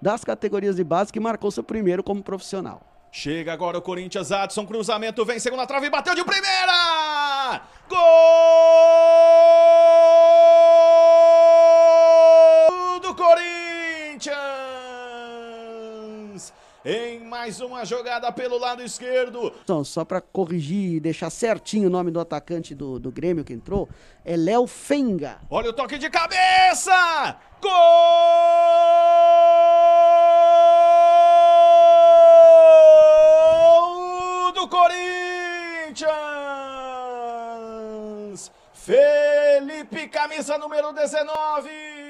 das categorias de base, que marcou seu primeiro como profissional. Chega agora o Corinthians, Adson, cruzamento, vem, segunda trave, bateu de primeira! Gol do Corinthians! Em mais uma jogada pelo lado esquerdo. Então, só para corrigir e deixar certinho o nome do atacante do, do Grêmio que entrou, é Léo Fenga. Olha o toque de cabeça! Gol! do Corinthians! Felipe, camisa número 19.